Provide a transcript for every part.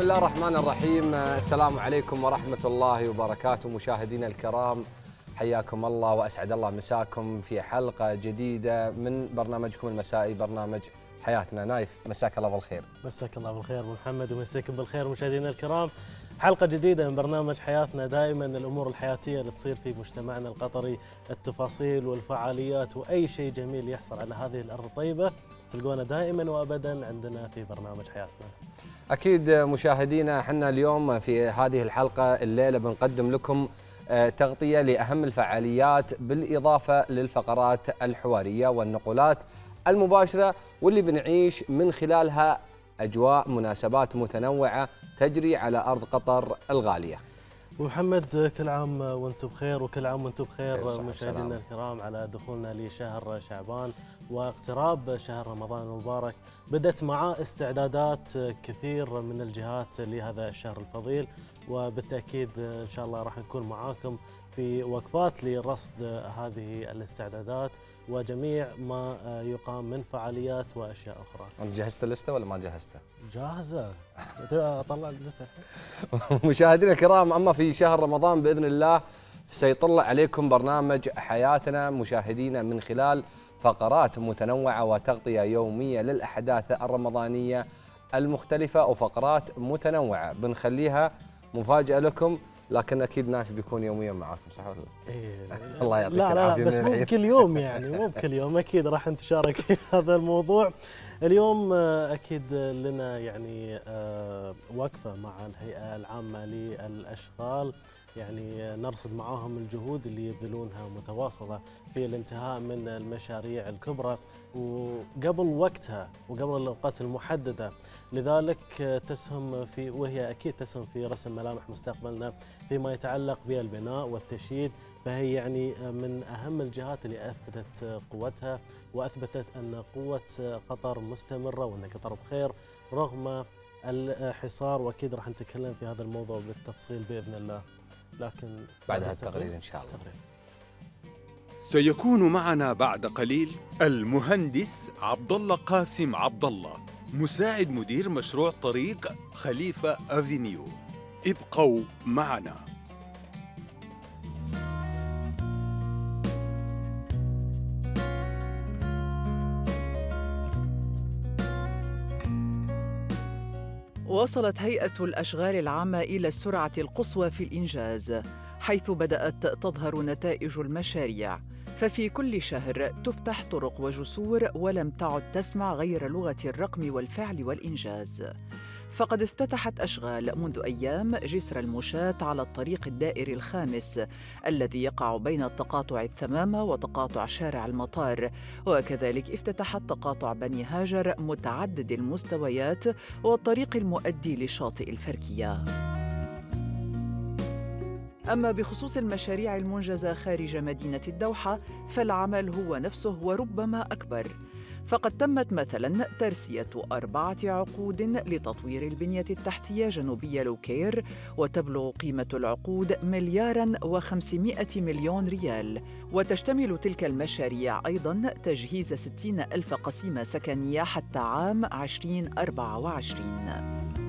بسم الله الرحمن الرحيم. السلام عليكم ورحمة الله وبركاته. مشاهدينا الكرام حياكم الله وأسعد الله مساكم في حلقة جديدة من برنامجكم المسائي برنامج حياتنا. نايف مساك الله بالخير. مساك الله بالخير أبو محمد ومساكم بالخير مشاهدينا الكرام. حلقة جديدة من برنامج حياتنا. دائما الأمور الحياتية اللي تصير في مجتمعنا القطري التفاصيل والفعاليات وأي شيء جميل يحصل على هذه الأرض الطيبة تلقونا دائما وأبدا عندنا في برنامج حياتنا. أكيد مشاهدينا إحنا اليوم في هذه الحلقة الليلة بنقدم لكم آه، تغطية لأهم الفعاليات بالإضافة للفقرات الحوارية والنقولات المباشرة واللي بنعيش من خلالها أجواء مناسبات متنوعة تجري على أرض قطر الغالية. ومحمد كل عام وأنتم بخير وكل عام وأنتم خير بخير مشاهدينا. الكرام على دخولنا لشهر شعبان واقتراب شهر رمضان المبارك بدأت معاه استعدادات كثير من الجهات لهذا الشهر الفضيل وبالتأكيد إن شاء الله راح نكون معاكم في وقفات لرصد هذه الاستعدادات وجميع ما يقام من فعاليات وأشياء أخرى. أنت جهزت اللستة ولا ما جهزتها؟ جاهزة. أطلع اللستة. مشاهدينا الكرام أما في شهر رمضان بإذن الله سيطلع عليكم برنامج حياتنا مشاهدينا من خلال فقرات متنوعة وتغطية يومية للأحداث الرمضانية المختلفة وفقرات متنوعة. بنخليها مفاجأة لكم لكن أكيد نايف بيكون يوميا معاكم صح ولا لا؟ إيه الله يعطيك لا لا لا بس مو. بكل يوم يعني مو بكل يوم أكيد راح نتشارك في هذا الموضوع اليوم آه، أكيد لنا يعني آه، وقفة مع الهيئة العامة للأشغال يعني نرصد معاهم الجهود اللي يبذلونها متواصلة في الانتهاء من المشاريع الكبرى. وقبل وقتها وقبل الأوقات المحددة لذلك تسهم في وهي أكيد تسهم في رسم ملامح مستقبلنا فيما يتعلق بالبناء والتشييد. فهي يعني من أهم الجهات اللي أثبتت قوتها وأثبتت أن قوة قطر مستمرة وأن قطر بخير رغم الحصار. وأكيد راح نتكلم في هذا الموضوع بالتفصيل بإذن الله. لكن بعد هالتقرير إن شاء الله. تقرير. سيكون معنا بعد قليل المهندس عبد الله قاسم عبد الله مساعد مدير مشروع طريق خليفة أفينيو. ابقوا معنا. وصلت هيئة الأشغال العامة إلى السرعة القصوى في الإنجاز، حيث بدأت تظهر نتائج المشاريع، ففي كل شهر تفتح طرق وجسور ولم تعد تسمع غير لغة الرقم والفعل والإنجاز. فقد افتتحت أشغال منذ أيام جسر المشاة على الطريق الدائري الخامس الذي يقع بين التقاطع الثمامة وتقاطع شارع المطار. وكذلك افتتحت تقاطع بني هاجر متعدد المستويات والطريق المؤدي لشاطئ الفركية. أما بخصوص المشاريع المنجزة خارج مدينة الدوحة فالعمل هو نفسه وربما أكبر. فقد تمت مثلا ترسية أربعة عقود لتطوير البنية التحتية جنوبية لوكير وتبلغ قيمة العقود ملياراً وخمسمائة مليون ريال. وتشتمل تلك المشاريع أيضاً تجهيز ستين ألف قسيمة سكنية حتى عام 2024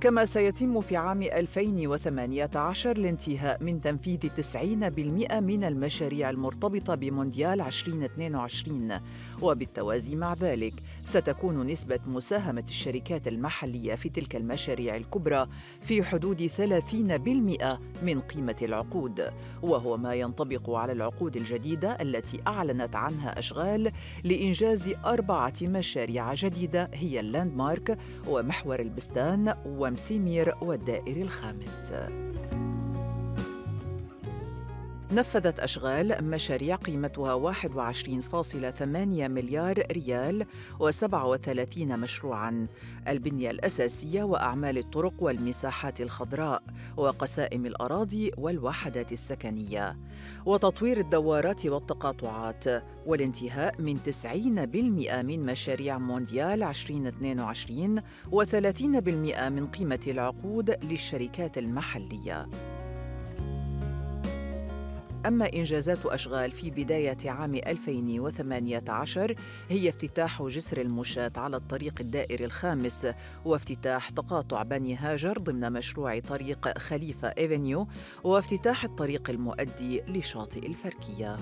كما سيتم في عام 2018 الانتهاء من تنفيذ 90% من المشاريع المرتبطة بمونديال 2022 وبالتوازي مع ذلك ستكون نسبة مساهمة الشركات المحلية في تلك المشاريع الكبرى في حدود 30% من قيمة العقود. وهو ما ينطبق على العقود الجديدة التي أعلنت عنها أشغال لإنجاز أربعة مشاريع جديدة هي اللاندمارك ومحور البستان ومسيمير والدائري الخامس. نفذت أشغال مشاريع قيمتها 21.8 مليار ريال و37 مشروعاً. البنية الأساسية وأعمال الطرق والمساحات الخضراء وقسائم الأراضي والوحدات السكنية. وتطوير الدوارات والتقاطعات والانتهاء من 90% من مشاريع مونديال 2022 و30% من قيمة العقود للشركات المحلية. أما إنجازات أشغال في بداية عام 2018 هي افتتاح جسر المشاة على الطريق الدائري الخامس وافتتاح تقاطع بني هاجر ضمن مشروع طريق خليفة إيفينيو وافتتاح الطريق المؤدي لشاطئ الفركية.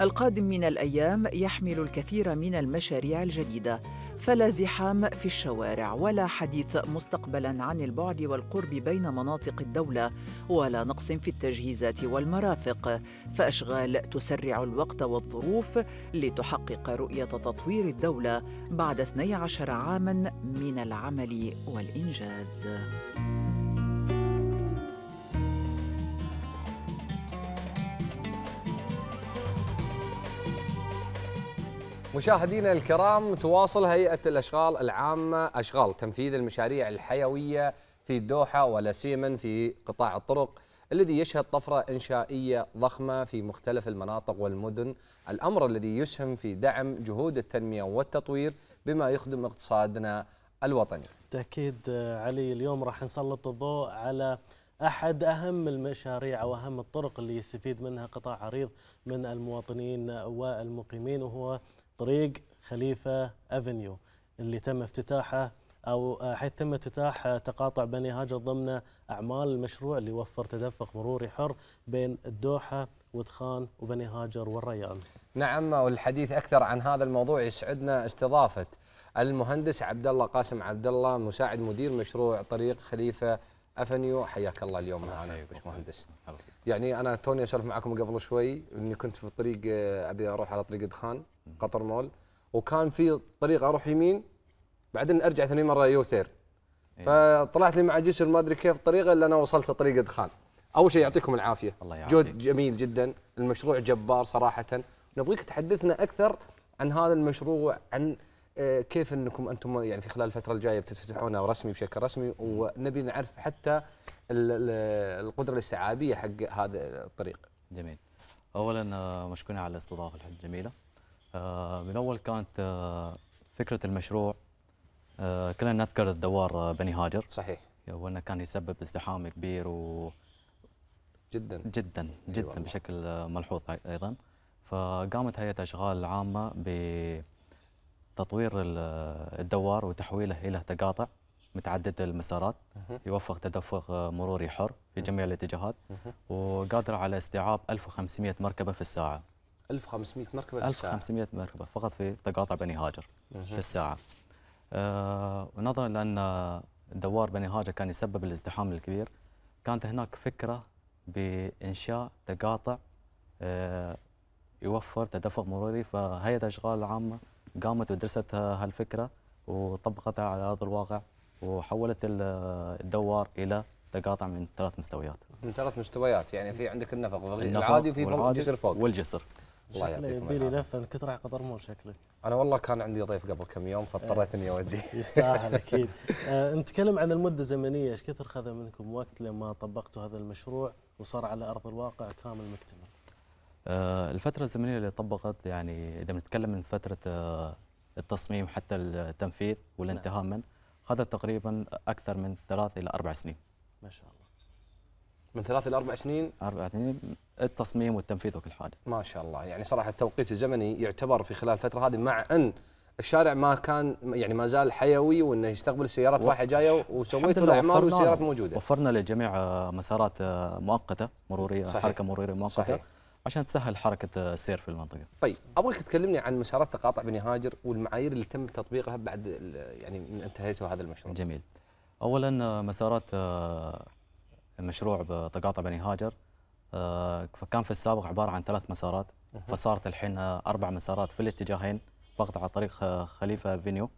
القادم من الأيام يحمل الكثير من المشاريع الجديدة. فلا زحام في الشوارع ولا حديث مستقبلا عن البعد والقرب بين مناطق الدولة ولا نقص في التجهيزات والمرافق. فأشغال تسرع الوقت والظروف لتحقق رؤية تطوير الدولة بعد 12 عاما من العمل والإنجاز. مشاهدينا الكرام تواصل هيئة الأشغال العامة أشغال تنفيذ المشاريع الحيوية في الدوحة ولا سيمن في قطاع الطرق الذي يشهد طفرة إنشائية ضخمة في مختلف المناطق والمدن. الأمر الذي يسهم في دعم جهود التنمية والتطوير بما يخدم اقتصادنا الوطني. تأكيد علي اليوم راح نسلط الضوء على أحد أهم المشاريع أو أهم الطرق اللي يستفيد منها قطاع عريض من المواطنين والمقيمين وهو طريق خليفة أفنيو اللي تم افتتاحه أو حيث تم افتتاح تقاطع بني هاجر ضمن أعمال المشروع اللي يوفر تدفق مروري حر بين الدوحة ودخان وبني هاجر والريان. نعم والحديث أكثر عن هذا الموضوع يسعدنا استضافة المهندس عبد الله قاسم عبد الله مساعد مدير مشروع طريق خليفة أفنيو حياك الله اليوم. معنا يا مهندس. يعني أنا توني اسولف معكم قبل شوي إني كنت في الطريق أبي أروح على طريق دخان قطر مول وكان في طريق أروح يمين بعدين أرجع ثاني مرة يوتير. إيه. فطلعت لي مع جسر ما أدري كيف طريقة إلا أنا وصلت طريق دخان. أول شيء يعطيكم العافية. الله يعافيك. جهد جميل جدا. المشروع جبار صراحة. نبغيك تحدثنا أكثر عن هذا المشروع عن آه، كيف انكم أنتم يعني في خلال الفترة الجاية بتفتحونه رسمي بشكل رسمي ونبي نعرف حتى القدرة الاستيعابية حق هذا الطريق. جميل. اولا آه، مشكورين على الاستضافة الجميله. آه، من أول كانت فكرة المشروع كلنا نذكر الدوار بني هاجر. صحيح. وأنه كان يسبب ازدحام كبير و جدا جدا جدا بشكل ملحوظ أيضا. فقامت هيئة أشغال عامة ب تطوير الدوار وتحويله إلى تقاطع متعددة المسارات يوفق تدفق مروري حر في جميع الاتجاهات وقادر على استيعاب 1500 مركبة في الساعة. 1500 مركبة في الساعة. 1500 مركبة فقط في تقاطع بني هاجر في الساعة. آه ونظرا لأن دوار بني هاجر كان يسبب الازدحام الكبير كانت هناك فكرة بإنشاء تقاطع آه يوفر تدفق مروري فهيئة الأشغال العامة قامت ودرست هالفكرة وطبقتها على أرض الواقع وحولت الدوار إلى تقاطع من ثلاث مستويات. من ثلاث مستويات يعني في عندك النفق العادي وفي فوق الجسر فوق والجسر. الله يعطيكم يبي لي لفة انت كنت رايح قطر مول شكلك. أنا والله كان عندي ضيف قبل كم يوم فاضطريت إني اودي. يستاهل أكيد. آه نتكلم عن المدة الزمنية إيش كثر خذ منكم وقت لما طبقتوا هذا المشروع وصار على أرض الواقع كامل مكتمل؟ آه، الفترة الزمنية اللي طبقت يعني إذا بنتكلم من فترة آه، التصميم حتى التنفيذ والانتهاء من أخذت تقريبا أكثر من ثلاث إلى أربع سنين ما شاء الله من ثلاث إلى أربع سنين أربع سنين التصميم والتنفيذ وكل حاجة ما شاء الله يعني صراحة التوقيت الزمني يعتبر في خلال الفترة هذه مع أن الشارع ما كان يعني ما زال حيوي وإنه يستقبل السيارات رايحه جاية وسويتوا الأعمال والسيارات موجودة. وفرنا للجميع آه، مسارات مؤقتة مرورية صحيح. حركة مرورية مؤقتة صحيح. عشان تسهل حركة السير في المنطقة. طيب أبغاك تكلمني عن مسارات تقاطع بني هاجر والمعايير اللي تم تطبيقها بعد يعني من انتهيتوا هذا المشروع. جميل. اولا مسارات آه، المشروع بتقاطع بني هاجر آه، فكان في السابق عبارة عن ثلاث مسارات فصارت الحين أربع مسارات في الاتجاهين فقط على طريق خليفة فينيو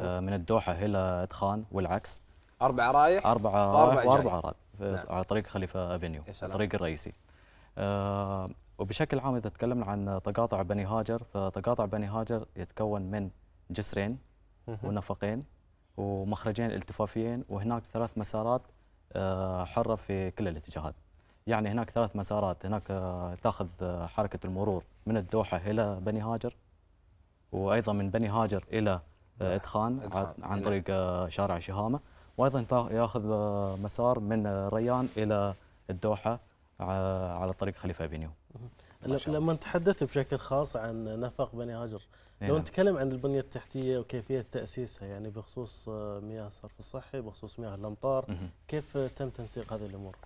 آه، من الدوحة إلى إدخان والعكس. أربع رايح؟ أربع رايح وأربع راد نعم. على طريق خليفة افينيو الطريق الرئيسي. وبشكل عام إذا تكلمنا عن تقاطع بني هاجر فتقاطع بني هاجر يتكون من جسرين ونفقين ومخرجين التفافيين وهناك ثلاث مسارات آه، حرة في كل الاتجاهات. يعني هناك ثلاث مسارات. هناك آه، تأخذ آه، حركة المرور من الدوحة إلى بني هاجر وأيضا من بني هاجر إلى إدخان عن طريق شارع شهامة. وأيضا يأخذ مسار من ريان إلى الدوحة ع- على طريق شاء الله. لما تحدث بشكل خاص عن نفق بني هاجر إي لو نعم. نتكلم عن البنية التحتية وكيفية تأسيسها يعني بخصوص آه، مياه الصرف الصحي بخصوص مياه الأمطار مهم. كيف تم تنسيق هذه الأمور؟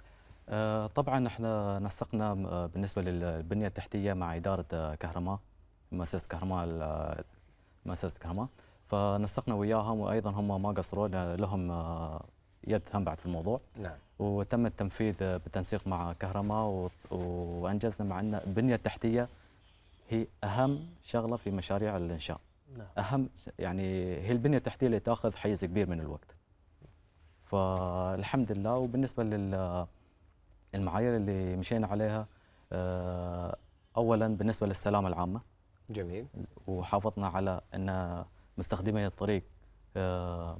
آه، طبعا إحنا نسقنا آه، بالنسبة للبنية التحتية مع إدارة آه، كهرماء مؤسسة كهرماء مؤسسة كهرماء فنسقنا وياهم وأيضا هم ما قصروا لهم يد هم بعد في الموضوع. نعم. وتم التنفيذ بالتنسيق مع كهرماء وأنجزنا مع أن البنية التحتية هي أهم شغلة في مشاريع الإنشاء. نعم. أهم يعني هي البنية التحتية اللي تأخذ حيز كبير من الوقت. فالحمد لله. وبالنسبة للمعايير اللي مشينا عليها آه، اولا بالنسبة للسلامة العامة. جميل. وحافظنا على أن مستخدمي الطريق آه،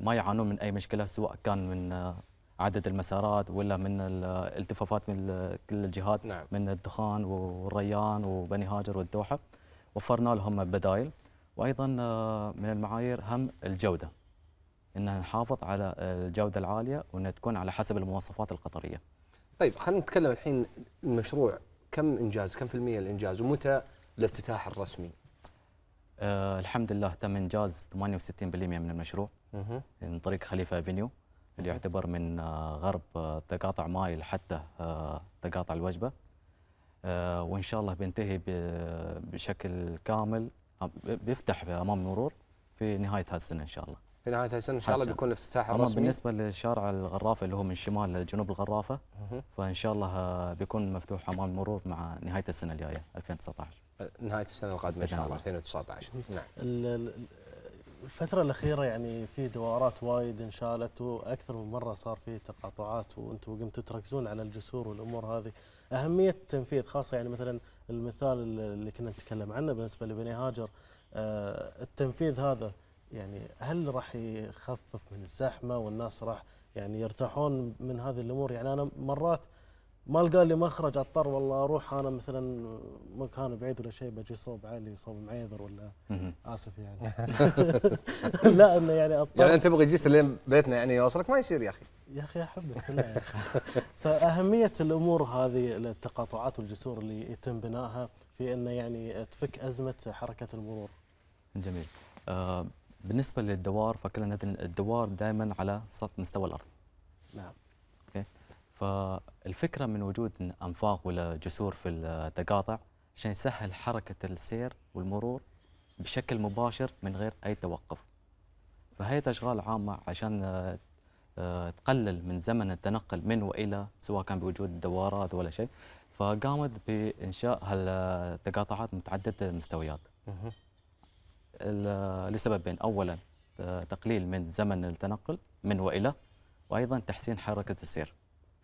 ما يعانون من أي مشكلة سواء كان من آه، عدد المسارات ولا من الالتفافات من ال- كل الجهات نعم. من الدخان والريان وبني هاجر والدوحة. وفرنا لهم بدائل وأيضا آه، من المعايير هم الجودة. ان نحافظ على الجودة العالية وان تكون على حسب المواصفات القطرية. طيب خلينا نتكلم الحين المشروع. كم إنجاز كم في المية الإنجاز ومتى الافتتاح الرسمي؟ آه الحمد لله تم إنجاز 68% من المشروع. من طريق خليفة أفينيو اللي يعتبر من آه، غرب آه، تقاطع ماي لحتى آه، تقاطع الوجبة وإن شاء الله بينتهي بشكل كامل بيفتح أمام المرور في نهاية هالسنه إن شاء الله. في نهاية السنة إن شاء الله. بيكون الافتتاح الرسمي بالنسبة للشارع الغرافة اللي هو من شمال لجنوب الغرافة. فإن شاء الله بيكون مفتوح أمام المرور مع نهاية السنة الجاية 2019. نهاية السنة القادمة إن شاء الله الله. 2019 نعم الفترة الأخيرة يعني في دوارات وايد انشالت وأكثر من مرة صار في تقاطعات وأنتم قمتوا تركزون على الجسور والأمور هذه. أهمية التنفيذ خاصة يعني مثلا المثال اللي كنا نتكلم عنه بالنسبة لبني هاجر آه، التنفيذ هذا يعني هل راح يخفف من الزحمة والناس راح يعني يرتاحون من هذه الأمور؟ يعني أنا مرات ما لقى لي مخرج اضطر والله أروح أنا مثلا مكان بعيد ولا شيء بجي صوب عالي صوب معيذر ولا. آسف يعني لا إنه يعني اضطر يعني أنت تبغى تجيس لين بيتنا يعني يوصلك ما يصير يا أخي يا أخي أحبك يا أخي فأهمية الأمور هذه التقاطعات والجسور اللي يتم بنائها في إنه يعني تفك أزمة حركة المرور جميل. آه بالنسبة للدوار فكلنا الدوار دائما على سطح مستوى الأرض. نعم فالفكرة من وجود أنفاق ولا جسور في التقاطع عشان يسهل حركة السير والمرور بشكل مباشر من غير أي توقف. فهيئه اشغال عامة عشان آه، آه، تقلل من زمن التنقل من وإلى سواء كان بوجود دوارات ولا شيء فقامت بإنشاء هالتقاطعات متعددة المستويات. لسببين اولا آه، تقليل من زمن التنقل من وإلى وأيضا تحسين حركة السير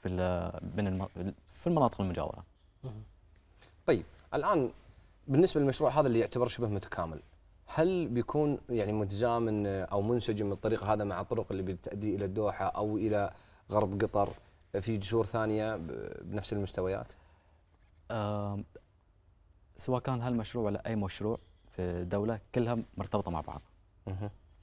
في الم- في المناطق المجاورة. طيب الآن بالنسبة للمشروع هذا اللي يعتبر شبه متكامل هل بيكون يعني متزامن أو منسجم الطريق هذا مع الطرق اللي بتؤدي إلى الدوحة أو إلى غرب قطر في جسور ثانية بنفس المستويات؟ آم، سواء كان هالمشروع ولا أي مشروع في الدولة كلها مرتبطة مع بعض.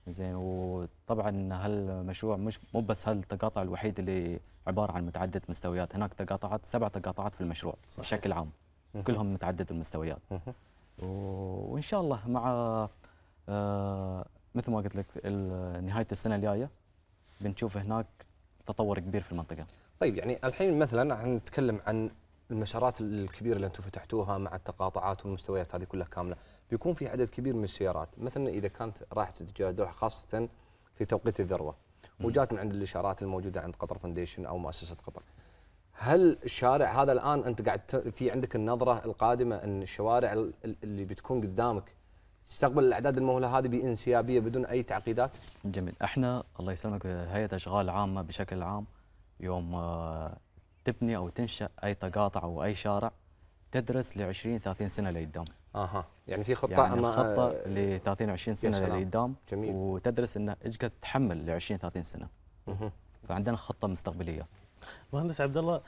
زين. وطبعا هالمشروع مش مو بس هالتقاطع الوحيد اللي عبارة عن متعدد مستويات هناك تقاطعات سبع تقاطعات في المشروع صحيح. بشكل عام. كلهم متعدد المستويات. وإن شاء الله مع آه، مثل ما قلت لك نهاية السنة الجاية بنشوف هناك تطور كبير في المنطقة. طيب يعني الحين مثلا إحنا نتكلم عن المسارات الكبيرة اللي أنتم فتحتوها مع التقاطعات والمستويات هذه كلها كاملة، بيكون في عدد كبير من السيارات، مثلا إذا كانت راح تتجه دوحه خاصة في توقيت الذروة وجات من عند الإشارات الموجودة عند قطر فونديشن أو مؤسسة قطر. هل الشارع هذا الآن أنت قاعد في عندك النظرة القادمة إن الشوارع ال- ال- اللي بتكون قدامك تستقبل الأعداد المهولة هذه بإنسيابية بدون أي تعقيدات؟ جميل إحنا الله يسلمك هيئة أشغال عامة بشكل عام يوم آه، تبني أو تنشأ أي تقاطع أو أي شارع تدرس ل 20 30 سنة لقدام أها يعني في خطة يعني أما- الخطة ل 30 20 سنة سلام. لقدام جميل. وتدرس انه إيش قد تحمل ل 20 30 سنة مه. فعندنا خطة مستقبلية مهندس عبد الله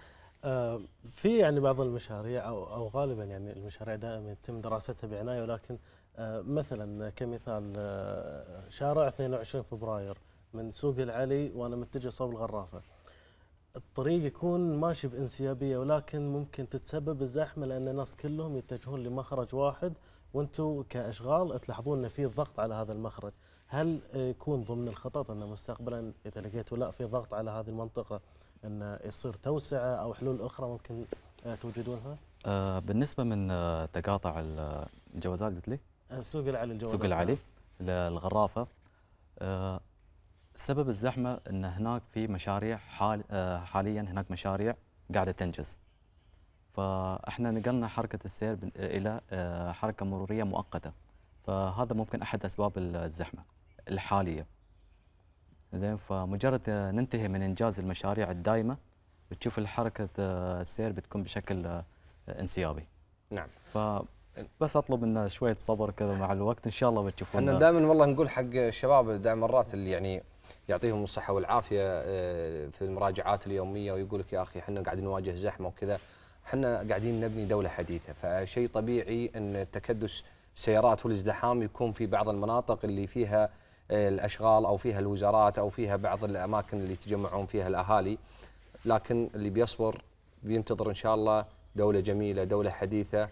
آه، في يعني بعض المشاريع أو أو غالبا يعني المشاريع دائما يتم دراستها بعناية ولكن آه، مثلا كمثال آه، شارع 22 فبراير من سوق العلي وأنا متجه صوب الغرافة الطريق يكون ماشي بانسيابية ولكن ممكن تتسبب الزحمة لأن الناس كلهم يتجهون لمخرج واحد وأنتم كأشغال تلاحظون إن في ضغط على هذا المخرج، هل يكون ضمن الخطط انه مستقبلا إذا لقيتوا لا في ضغط على هذه المنطقة انه يصير توسعة أو حلول أخرى ممكن توجدونها؟ آه، بالنسبة من آه، تقاطع الجوازات قلت لي؟ سوق العلي الجوازات سوق العلي للغرافة. آه، سبب الزحمة إن هناك في مشاريع حال آه، حاليا هناك مشاريع قاعدة تنجز. فإحنا نقلنا حركة السير بن- إلى آه، حركة مرورية مؤقتة. فهذا ممكن أحد أسباب الزحمة الحالية. زين فمجرد آه، ننتهي من إنجاز المشاريع الدائمه بتشوف الحركة آه، السير بتكون بشكل آه، انسيابي. نعم. فبس أطلب منا شوية صبر كذا مع الوقت إن شاء الله بتشوفون إحنا دائما والله نقول حق الشباب دائما مرات اللي يعني يعطيهم الصحة والعافية آه، في المراجعات اليومية ويقول لك يا أخي إحنا قاعدين نواجه زحمة وكذا. إحنا قاعدين نبني دولة حديثة فشيء طبيعي إن تكدس السيارات والازدحام يكون في بعض المناطق اللي فيها آه، الأشغال أو فيها الوزارات أو فيها بعض الأماكن اللي يتجمعون فيها الأهالي. لكن اللي بيصبر بينتظر إن شاء الله دولة جميلة دولة حديثة.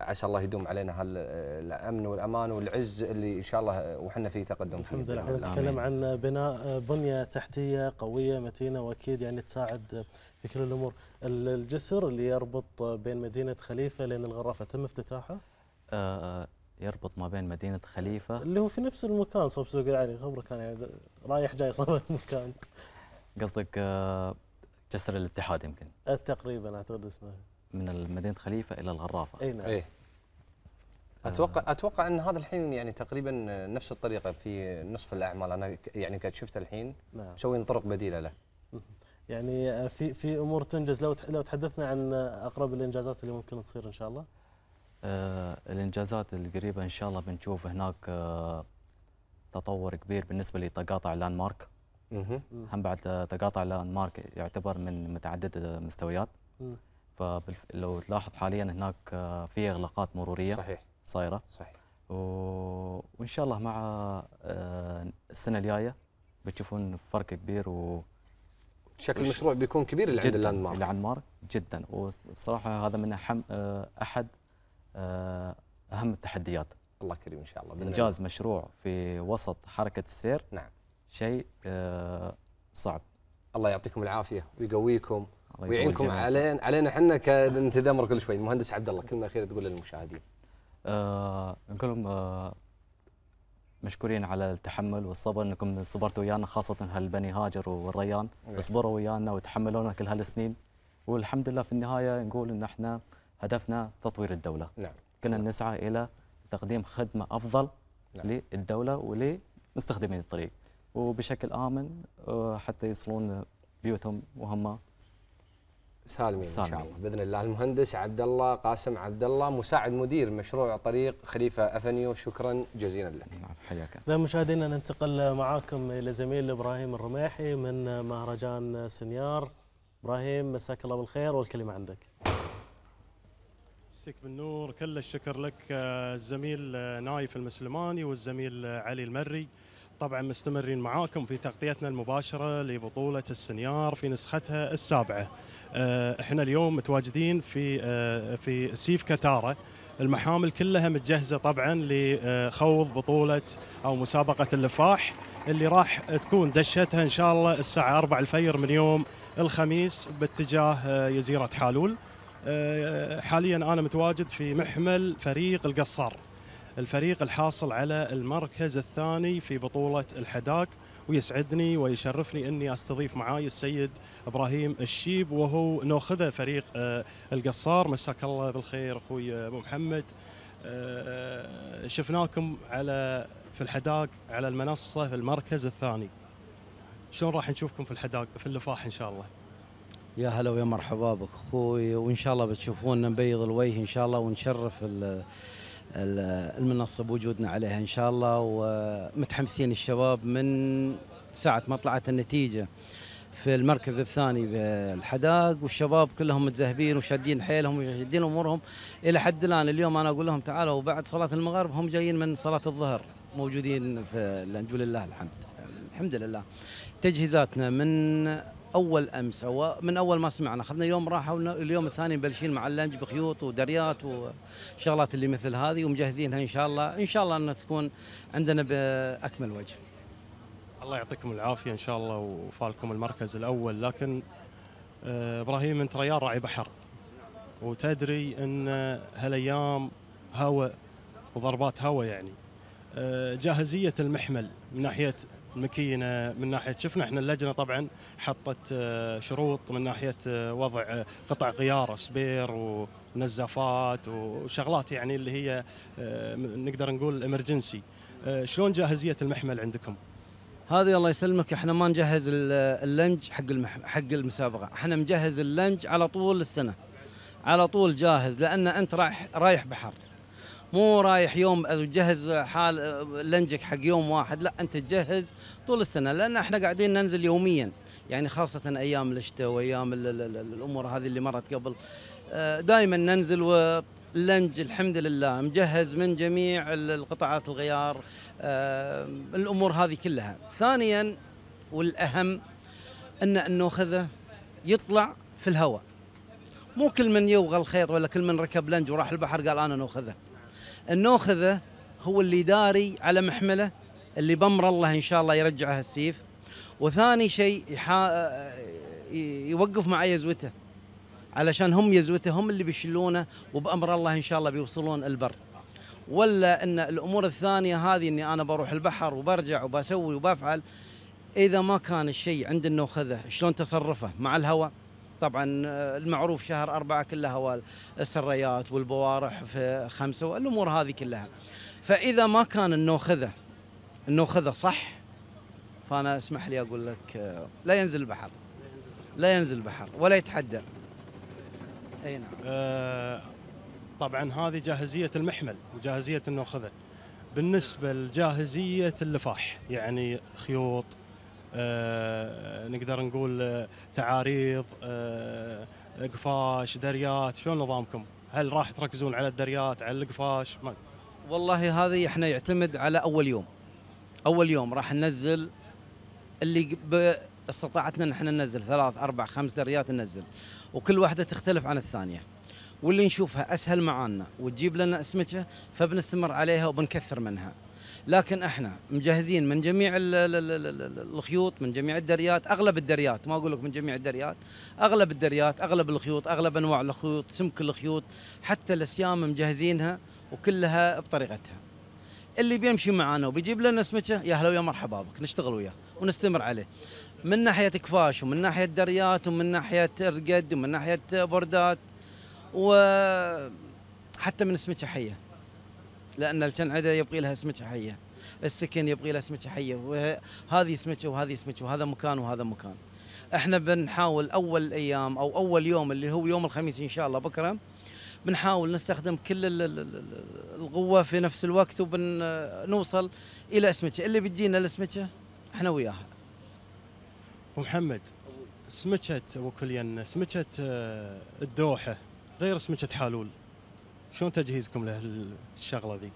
عسى الله يدوم علينا هالامن والأمان والعز اللي إن شاء الله وحنا في تقدم الحمد لله. إحنا. نتكلم عن بناء بنية تحتية قوية متينة وأكيد يعني تساعد في كل الأمور. ال- الجسر اللي يربط بين مدينة خليفة لين الغرافة تم افتتاحه؟ آه، يربط ما بين مدينة خليفة. اللي هو في نفس المكان صوب سوق العلي خبرك أنا يعني رايح جاي صوب المكان. قصدك آه، جسر الاتحاد يمكن. تقريبا أعتقد اسمه. من مدينة خليفة إلى الغرافة. أي نعم. إيه. أتوقع أتوقع أن هذا الحين يعني تقريبا نفس الطريقة في نصف الأعمال. أنا يعني قد شفت الحين نعم. مسوين طرق بديلة له. يعني في في أمور تنجز. لو لو تحدثنا عن أقرب الإنجازات اللي ممكن تصير إن شاء الله. آه، الإنجازات القريبة إن شاء الله بنشوف هناك آه، تطور كبير بالنسبة لتقاطع Landmark. هم بعد آه، تقاطع Landmark يعتبر من متعدد المستويات فلو تلاحظ حاليا هناك آه، في إغلاقات مرورية صحيح. صايرة. صحيح. و... وإن شاء الله مع آه، السنة الجاية بتشوفون فرق كبير و شكل المشروع بيكون كبير اللي عند ال Landmark ال Landmark جدا وبصراحة هذا من أحم آه، أحد آه، أهم التحديات. الله كريم إن شاء الله إنجاز مشروع في وسط حركة السير. نعم. شيء صعب. الله. يعطيكم العافية ويقويكم. ويعينكم. علينا علينا إحنا كنتذمر كل شوي. المهندس عبد الله كلمه اخيره تقول للمشاهدين آه، نقول لهم آه، مشكورين على التحمل والصبر. انكم صبرتوا ويانا خاصة هالبني هاجر والريان. نعم. صبروا ويانا وتحملونا كل هالسنين. والحمد لله في النهاية نقول إن إحنا هدفنا تطوير الدولة. نعم. كنا نسعى إلى تقديم خدمة أفضل نعم. للدولة ولمستخدمين الطريق. وبشكل آمن آه، حتى يصلون بيوتهم وهم سالمين إن شاء. الله بإذن الله. المهندس عبد الله قاسم عبد الله مساعد مدير مشروع طريق خليفة أفنيو. شكرا جزيلا لك. نعم، حياك إذا مشاهدينا ننتقل معاكم إلى زميل إبراهيم الرميحي من مهرجان سنيار. إبراهيم مساك الله بالخير والكلمة عندك. مسك بالنور. كل الشكر لك آه، الزميل آه، نايف المسلماني والزميل آه، علي المري. طبعا مستمرين معاكم في تغطيتنا المباشرة لبطولة السنيار في نسختها السابعة. آه، إحنا اليوم متواجدين في آه، في سيف كتارة المحامل كلها متجهزة طبعا لخوض بطولة أو مسابقة اللفاح اللي راح تكون دشتها إن شاء الله الساعة 4 الفجر من يوم الخميس باتجاه آه، جزيرة حالول. آه، حاليا أنا متواجد في محمل فريق القصار الفريق الحاصل على المركز الثاني في بطولة الحداق ويسعدني ويشرفني إني أستضيف معاي السيد إبراهيم الشيب وهو ناخذه فريق آه، القصار. مساك الله بالخير أخوي أبو محمد. آه، شفناكم على في الحداق على المنصة في المركز الثاني. شلون راح نشوفكم في الحداق في اللفاح إن شاء الله؟ يا هلا ويا مرحبا بك أخوي وإن شاء الله بتشوفونا نبيض الوجه إن شاء الله ونشرف المنصه بوجودنا عليها إن شاء الله ومتحمسين الشباب من ساعة ما طلعت النتيجة في المركز الثاني بالحداق والشباب كلهم متذهبين وشادين حيلهم وشادين أمورهم إلى حد الآن. اليوم أنا أقول لهم تعالوا وبعد صلاة المغرب هم جايين من صلاة الظهر موجودين في نقول لله الحمد. الحمد لله. تجهيزاتنا من أول أمس أو من أول ما سمعنا. اخذنا يوم راحة واليوم الثاني مبلشين مع اللنج بخيوط ودريات وشغلات اللي مثل هذه ومجهزينها إن شاء الله. إن شاء الله انها تكون عندنا بأكمل وجه. الله يعطيكم العافية إن شاء الله وفالكم المركز الأول. لكن آه، إبراهيم أنت ريال راعي بحر. وتدري أن هالأيام هواء وضربات هواء يعني. آه، جاهزية المحمل من ناحية الماكينه من ناحية شفنا إحنا اللجنة طبعا حطت آه، شروط من ناحية آه، وضع آه، قطع غيار سبير ونزافات وشغلات يعني اللي هي نقدر نقول امرجنسي شلون جاهزية المحمل عندكم؟ هذه الله يسلمك إحنا ما نجهز ال- اللنج حق. حق المسابقة، إحنا مجهز اللنج على طول السنة. على طول جاهز لأن أنت رايح رايح بحر. مو رايح يوم تجهز حال لنجك حق يوم واحد، لا أنت تجهز طول السنة لأن إحنا قاعدين ننزل يوميا. يعني خاصة أيام الشتاء وأيام ال- ال- ال- الأمور هذه اللي مرت قبل. دائما ننزل واللنج الحمد لله مجهز من جميع ال- القطعات الغيار آه، الأمور هذه كلها. ثانيا والأهم أن النوخذة يطلع في الهواء. مو كل من يوغى الخيط ولا كل من ركب لنج وراح البحر قال أنا نوخذة النوخذة هو اللي داري على محملة اللي بأمر الله إن شاء الله يرجعها السيف. وثاني شيء يحا... يوقف مع يزوته علشان هم يزوته هم اللي بيشلونه وبأمر الله إن شاء الله بيوصلون البر. ولا إن الأمور الثانية هذه إني أنا بروح البحر وبرجع وبسوي وبفعل إذا ما كان الشيء عند النوخذة شلون تصرفه؟ مع الهواء طبعا المعروف شهر أربعة كلها السريات والبوارح في خمسة والأمور هذه كلها. فإذا ما كان النوخذة النوخذة صح فأنا اسمح لي أقول لك لا ينزل البحر. لا ينزل البحر ولا يتحدى. أي نعم. آه، طبعا هذه جاهزية المحمل وجاهزية النوخذة. بالنسبة لجاهزية اللفاح يعني خيوط نقدر نقول آه، تعاريض آه، قفاش دريات شلون نظامكم؟ هل راح تركزون على الدريات على القفاش؟ والله هذه إحنا يعتمد على أول يوم. أول يوم راح ننزل اللي ب- استطاعتنا إن إحنا ننزل ثلاث أربع خمس دريات ننزل. وكل واحدة تختلف عن الثانية. واللي نشوفها أسهل معانا وتجيب لنا اسمتها فبنستمر عليها وبنكثر منها. لكن إحنا مجهزين من جميع ال- ال- ال- ال- ال- الخيوط من جميع الدريات اغلب الدريات ما أقول لك من جميع الدريات اغلب الدريات اغلب الخيوط اغلب انواع الخيوط سمك الخيوط حتى الأسيام مجهزينها وكلها بطريقتها. اللي بيمشي معانا وبيجيب لنا اسمته يا هلا ويا مرحبا بك نشتغل وياه ونستمر عليه. من ناحية كفاش ومن ناحية دريات ومن ناحية رقد ومن ناحية بوردات وحتى من اسمته حية. لأن الجنعده يبغي لها اسمته حية. السكن يبغي لها اسمته حية. وهذه اسمته وهذه اسمته وهذا مكان وهذا مكان. إحنا بنحاول أول أيام أو أول يوم اللي هو يوم الخميس إن شاء الله بكرة بنحاول نستخدم كل ال- ال- ال- القوة في نفس الوقت وبنوصل إلى اسمته اللي بتجينا الاسمته إحنا وياها. ابو محمد سمكه ابو كلين سمكه آه، الدوحة غير سمكه حالول. شلون تجهيزكم للشغله ذي؟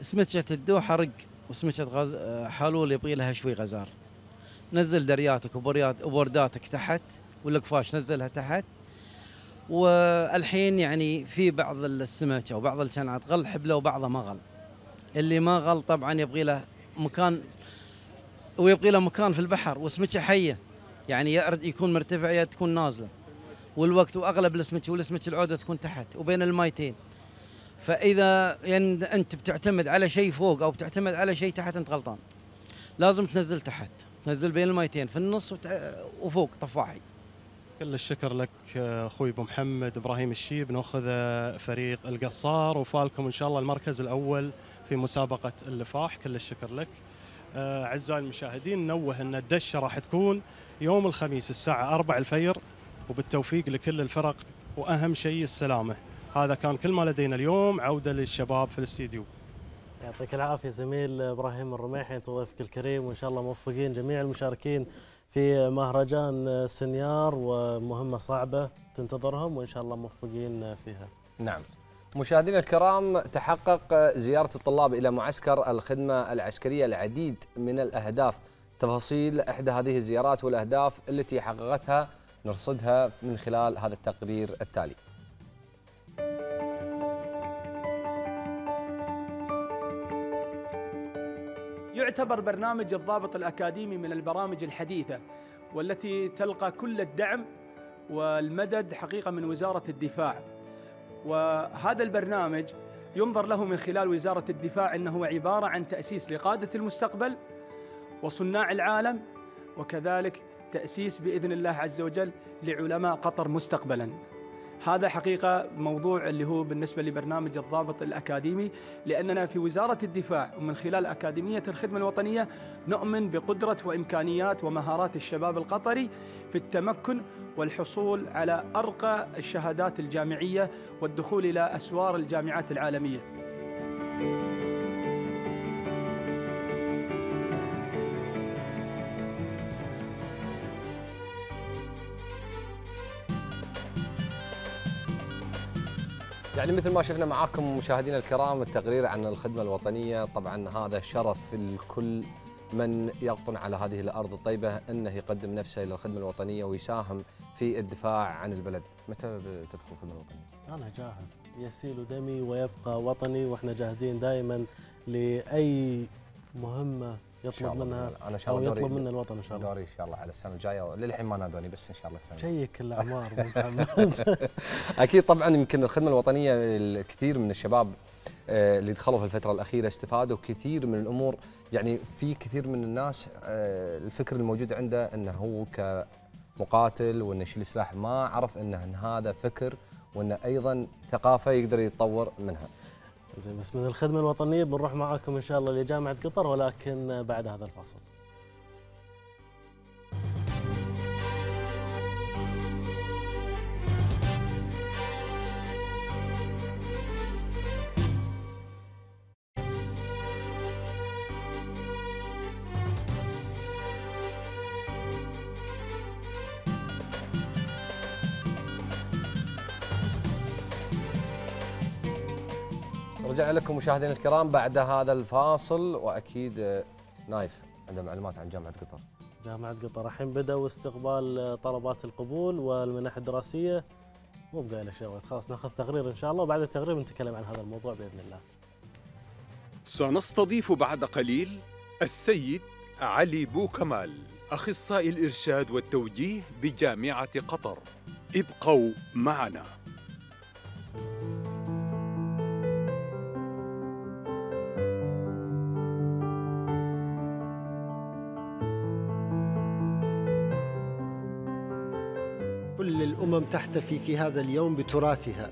سمكة الدوحة رق وسمكة غز... حلول يبغي لها شوي غزار. نزل درياتك وبريات وبورداتك تحت والقفاش نزلها تحت. والحين يعني في بعض السمكة وبعض الشنعات غل حبلة وبعضها ما غل. اللي ما غل طبعا يبغي له مكان ويبغي له مكان في البحر وسمكة حية. يعني يكون مرتفع يا تكون نازلة. والوقت وأغلب الاسمكة والاسمكة العودة تكون تحت وبين المايتين. فإذا يعني أنت بتعتمد على شيء فوق أو بتعتمد على شيء تحت أنت غلطان. لازم تنزل تحت تنزل بين المايتين في النص وتع... وفوق طفاحي. كل الشكر لك أخوي أبو محمد إبراهيم الشيب. نأخذ فريق القصار وفالكم إن شاء الله المركز الأول في مسابقة اللفاح. كل الشكر لك. أعزائي المشاهدين نوه أن الدشه راح تكون يوم الخميس الساعة 4 الفجر. وبالتوفيق لكل الفرق وأهم شيء السلامة. هذا كان كل ما لدينا اليوم عودة للشباب في الاستديو. يعطيك العافية زميل إبراهيم الرميحي أنت ضيفك الكريم وإن شاء الله موفقين جميع المشاركين في مهرجان سنيار ومهمة صعبة تنتظرهم وإن شاء الله موفقين فيها. نعم. مشاهدينا الكرام تحقق زيارة الطلاب إلى معسكر الخدمة العسكرية العديد من الأهداف. تفاصيل إحدى هذه الزيارات والأهداف التي حققتها نرصدها من خلال هذا التقرير التالي. يعتبر برنامج الضابط الأكاديمي من البرامج الحديثة والتي تلقى كل الدعم والمدد حقيقة من وزارة الدفاع وهذا البرنامج ينظر له من خلال وزارة الدفاع أنه عبارة عن تأسيس لقادة المستقبل وصناع العالم وكذلك تأسيس بإذن الله عز وجل لعلماء قطر مستقبلاً. هذا حقيقة موضوع اللي هو بالنسبة لبرنامج الضابط الأكاديمي لأننا في وزارة الدفاع ومن خلال أكاديمية الخدمة الوطنية نؤمن بقدرة وإمكانيات ومهارات الشباب القطري في التمكن والحصول على أرقى الشهادات الجامعية والدخول إلى أسوار الجامعات العالمية. يعني مثل ما شفنا معاكم مشاهدينا الكرام التقرير عن الخدمة الوطنية طبعا هذا شرف الكل من يقطن على هذه الأرض الطيبة أنه يقدم نفسه إلى الخدمة الوطنية ويساهم في الدفاع عن البلد متى تدخل الخدمة الوطنية؟ أنا جاهز يسيل دمي ويبقى وطني وإحنا جاهزين دائما لأي مهمة يطلب منها أنا إن شاء الله يطلب منا الوطن إن شاء الله. دوري إن شاء الله على السنة الجاية. للحين ما نادوني بس إن شاء الله السنة شيك الاعمار أكيد طبعا يمكن الخدمة الوطنية الكثير من الشباب آه، اللي دخلوا في الفترة الأخيرة استفادوا كثير من الأمور. يعني في كثير من الناس آه، الفكر الموجود عنده إنه هو كمقاتل وإنه يشيل سلاح ما عرف إنه إن هذا فكر وإنه أيضا ثقافة يقدر يتطور منها. زين بس من الخدمة الوطنية بنروح معاكم إن شاء الله لجامعة قطر ولكن بعد هذا الفاصل. رجعنا لكم مشاهدينا الكرام بعد هذا الفاصل وأكيد آه، نايف عنده معلومات عن جامعة قطر. جامعة قطر. الحين بدأوا استقبال طلبات القبول والمنح الدراسية. مو بقى له شغل خلاص ناخذ تقرير إن شاء الله وبعد التقرير بنتكلم عن هذا الموضوع بإذن الله. سنستضيف بعد قليل السيد علي بو كمال أخصائي الإرشاد والتوجيه بجامعة قطر. ابقوا معنا. الأمم تحتفي في هذا اليوم بتراثها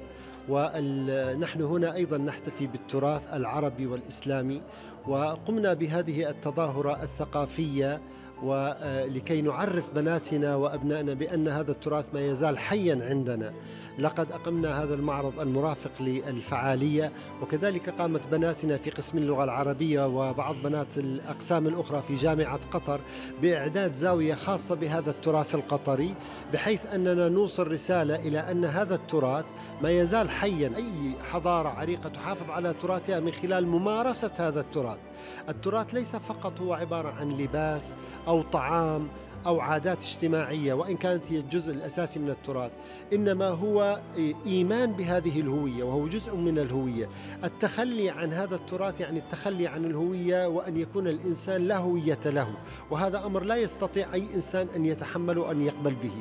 ونحن هنا أيضا نحتفي بالتراث العربي والإسلامي وقمنا بهذه التظاهرة الثقافية ولكي نعرف بناتنا وأبنائنا بأن هذا التراث ما يزال حيا عندنا. لقد أقمنا هذا المعرض المرافق للفعالية وكذلك قامت بناتنا في قسم اللغة العربية وبعض بنات الأقسام الأخرى في جامعة قطر بإعداد زاوية خاصة بهذا التراث القطري بحيث أننا نوصل رسالة إلى أن هذا التراث ما يزال حيا. أي حضارة عريقة تحافظ على تراثها من خلال ممارسة هذا التراث. التراث ليس فقط هو عبارة عن لباس أو طعام أو عادات اجتماعية وإن كانت هي الجزء الأساسي من التراث إنما هو إيمان بهذه الهوية وهو جزء من الهوية. التخلي عن هذا التراث يعني التخلي عن الهوية وأن يكون الإنسان لا هوية له وهذا أمر لا يستطيع أي إنسان أن يتحمل وأن يقبل به.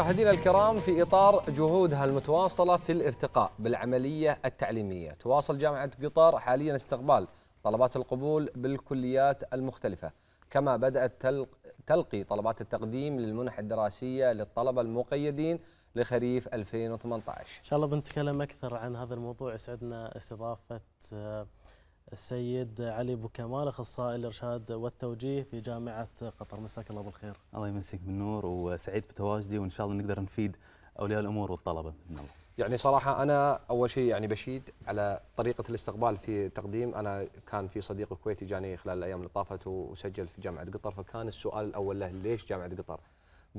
مشاهدينا الكرام في إطار جهودها المتواصلة في الارتقاء بالعملية التعليمية، تواصل جامعة قطر حاليا استقبال طلبات القبول بالكليات المختلفة، كما بدأت تلق تلقي طلبات التقديم للمنح الدراسية للطلبة المقيدين لخريف 2018. إن شاء الله بنتكلم أكثر عن هذا الموضوع. يسعدنا استضافة آه، السيد علي أبو كمال أخصائي الإرشاد والتوجيه في جامعة قطر مساك الله بالخير الله يمسيك بالنور وسعيد بتواجدي وإن شاء الله نقدر نفيد أولياء الأمور والطلبة بإذن الله. يعني صراحة أنا أول شيء يعني بشيد على طريقة الاستقبال في تقديم أنا كان في صديق كويتي جاني خلال الأيام اللي طافت وسجل في جامعة قطر فكان السؤال الأول له ليش جامعة قطر؟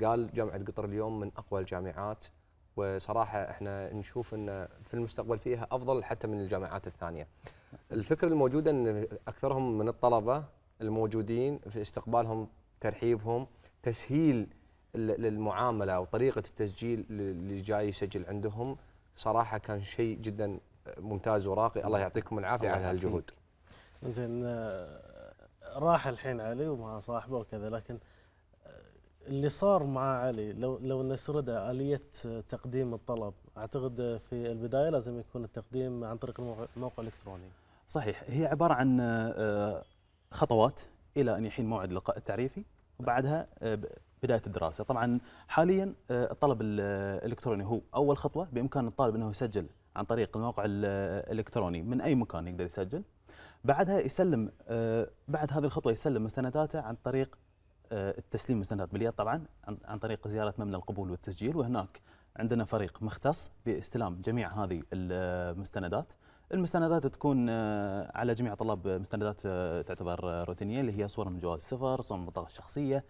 قال جامعة قطر اليوم من أقوى الجامعات وصراحة إحنا نشوف أن في المستقبل فيها أفضل حتى من الجامعات الثانية. الفكرة الموجودة أن أكثرهم من الطلبة الموجودين في استقبالهم ترحيبهم تسهيل للمعاملة وطريقه التسجيل اللي جاي يسجل عندهم صراحة كان شيء جدا ممتاز وراقي الله يعطيكم العافية على هالجهود. زين آه، راح الحين علي ومع صاحبه وكذا لكن آه، اللي صار مع علي لو لو نسرده آلية تقديم الطلب أعتقد في البداية لازم يكون التقديم عن طريق الموقع الإلكتروني. صحيح. هي عبارة عن آه، خطوات إلى أن يحين موعد اللقاء التعريفي وبعدها بداية الدراسة. طبعا حاليا آه، الطلب الإلكتروني هو أول خطوة. بإمكان الطالب إنه يسجل عن طريق الموقع الإلكتروني من أي مكان يقدر يسجل. بعدها يسلم آه، بعد هذه الخطوة يسلم مستنداته عن طريق آه، التسليم مستندات باليد طبعا عن طريق زيارة مبنى القبول والتسجيل. وهناك عندنا فريق مختص باستلام جميع هذه المستندات. المستندات تكون على جميع طلاب مستندات تعتبر روتينية اللي هي صورة من جواز السفر صورة من البطاقه الشخصيه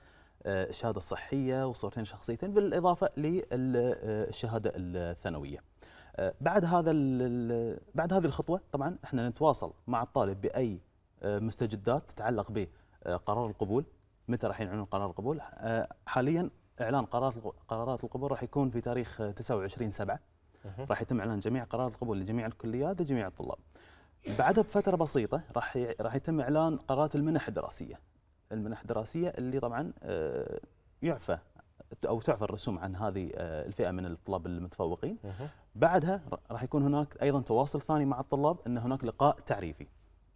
الشهاده الصحيه وصورتين شخصيتين بالإضافة للشهاده الثانوية. آه، بعد هذا بعد هذه الخطوة طبعا إحنا نتواصل مع الطالب بأي آه، مستجدات تتعلق بقرار القبول. متى راح ينعلن قرار القبول؟ آه، حاليا إعلان قرارات قرارات القبول راح يكون في تاريخ 29 7 راح يتم إعلان جميع قرارات القبول لجميع الكليات لجميع الطلاب. بعدها بفترة بسيطة راح راح يتم إعلان قرارات المنح الدراسية. المنح الدراسية اللي طبعا آه، يعفى أو تعفى الرسوم عن هذه آه، الفئة من الطلاب المتفوقين. بعدها راح يكون هناك أيضا تواصل ثاني مع الطلاب إن هناك لقاء تعريفي.